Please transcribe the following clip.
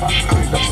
Fuck.